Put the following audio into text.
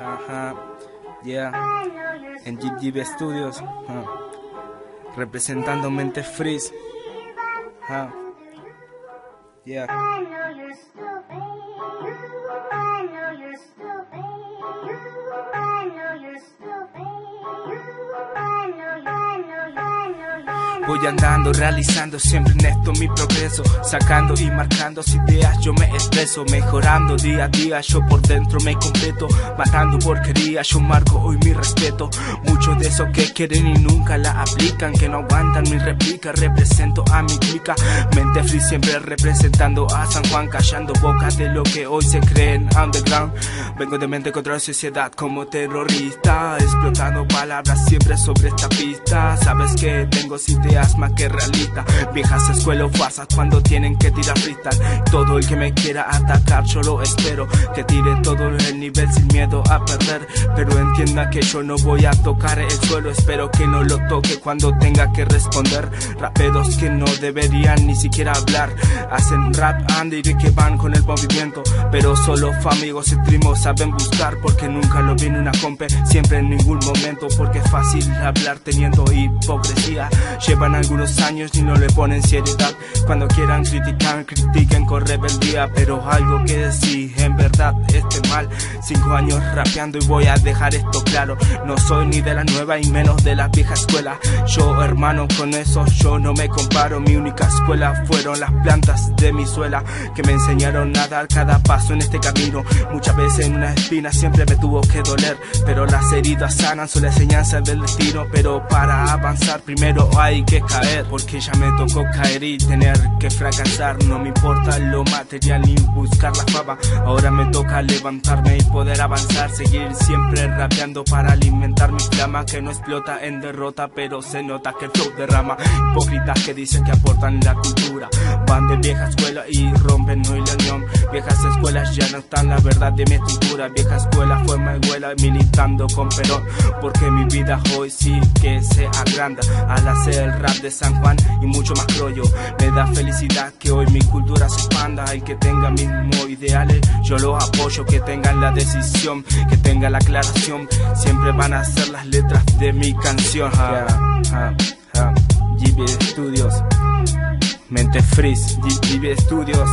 Ajá, yeah. En GGB Studios, representando Mente Freeze. Ajá, yeah. Voy andando, realizando siempre en esto mi progreso Sacando y marcando ideas, yo me expreso Mejorando día a día, yo por dentro me completo Matando porquería, yo marco hoy mi respeto. Muchos de esos que quieren y nunca la aplican Que no aguantan mi réplica, represento a mi clica. Mente free siempre representando a San Juan Callando bocas de lo que hoy se creen underground. Vengo de mente contra la sociedad como terrorista Explotando palabras siempre sobre esta pista. Sabes que tengo ideas más que realista Viejas escuelas farsas cuando tienen que tirar freestyle Todo el que me quiera atacar yo lo espero. Que tire todo el nivel sin miedo a perder. Pero entienda que yo no voy a tocar el suelo. Espero que no lo toque cuando tenga que responder. Raperos que no deberían ni siquiera hablar. Hacen rap Andy que van con el movimiento. Pero solo amigos y primos saben buscar. Porque nunca lo vi en una compe Siempre en ningún momento. Porque es fácil hablar teniendo hipocresía. Llevan algunos años y no le ponen seriedad. Cuando quieran criticar, critiquen con Pero algo que decir, en verdad, este mal. Cinco años rapeando y voy a dejar esto claro. No soy ni de la nueva y menos de la vieja escuela. Yo, hermano, con eso yo no me comparo. Mi única escuela fueron las plantas de mi suela que me enseñaron a dar cada paso en este camino. Muchas veces una espina siempre me tuvo que doler. Pero las heridas sanan, son la enseñanza del destino. Pero para avanzar primero hay que caer Porque ya me tocó caer y tener que fracasar No me importa lo material ni buscar la fama. Ahora me toca levantarme y poder avanzar Seguir siempre rapeando para alimentar mi flama Que no explota en derrota pero se nota que el flow derrama. Hipócritas que dicen que aportan la cultura. Van de vieja escuela y rompen hoy la Viejas escuelas ya no están la verdad de mi estructura Vieja escuela fue mi abuela militando con Perón Porque mi vida hoy sí que se agranda al hacer rap de San Juan y mucho más rollo. Me da felicidad que hoy mi cultura se expanda. El que tenga mismos ideales, yo los apoyo. Que tengan la decisión, que tengan la aclaración. Siempre van a ser las letras de mi canción. GB Studios, Mente Freeze, GB Studios.